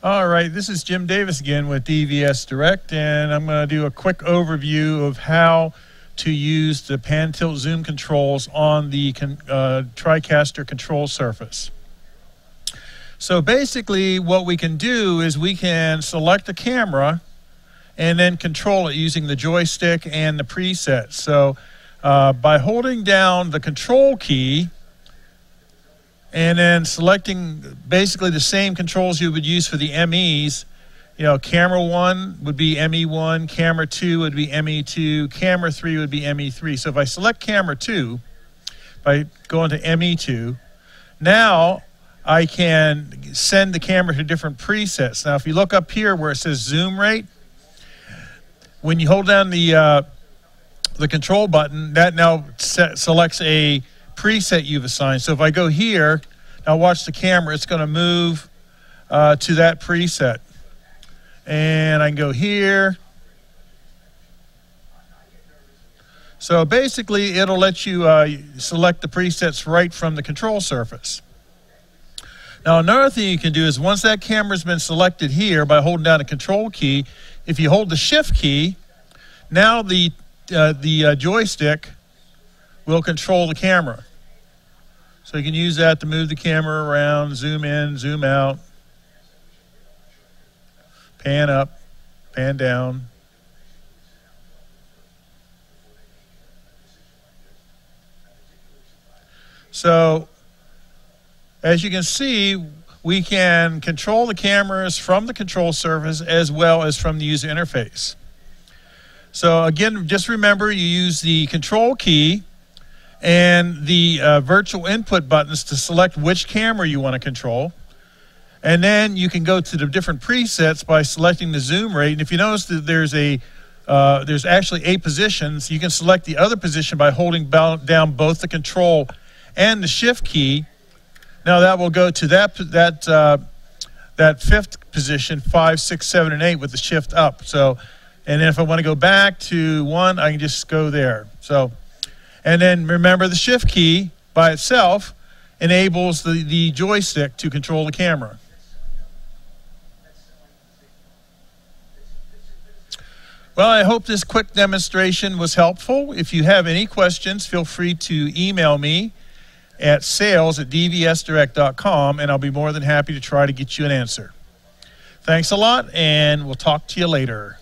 All right, this is Jim Davis again with DVS Direct, and I'm going to do a quick overview of how to use the pan tilt zoom controls on the uh, TriCaster control surface. So basically, what we can do is we can select the camera and then control it using the joystick and the preset. So uh, by holding down the control key, and then selecting basically the same controls you would use for the MEs. You know, camera one would be ME1, camera two would be ME2, camera three would be ME3. So if I select camera two, by going to ME2, now I can send the camera to different presets. Now, if you look up here where it says zoom rate, when you hold down the uh, the control button, that now selects a preset you've assigned. So if I go here, now watch the camera, it's going to move uh, to that preset. And I can go here. So basically, it'll let you uh, select the presets right from the control surface. Now, another thing you can do is once that camera's been selected here by holding down the control key, if you hold the shift key, now the, uh, the uh, joystick will control the camera. So you can use that to move the camera around, zoom in, zoom out, pan up, pan down. So as you can see, we can control the cameras from the control surface as well as from the user interface. So again, just remember you use the control key and the uh, virtual input buttons to select which camera you want to control. And then you can go to the different presets by selecting the zoom rate. And if you notice that there's a uh, there's actually eight positions, you can select the other position by holding down both the control and the shift key. Now that will go to that that uh, that fifth position, five, six, seven, and eight with the shift up. So, and if I want to go back to one, I can just go there. So. And then remember the shift key by itself enables the, the joystick to control the camera. Well, I hope this quick demonstration was helpful. If you have any questions, feel free to email me at sales at dvsdirect.com, and I'll be more than happy to try to get you an answer. Thanks a lot, and we'll talk to you later.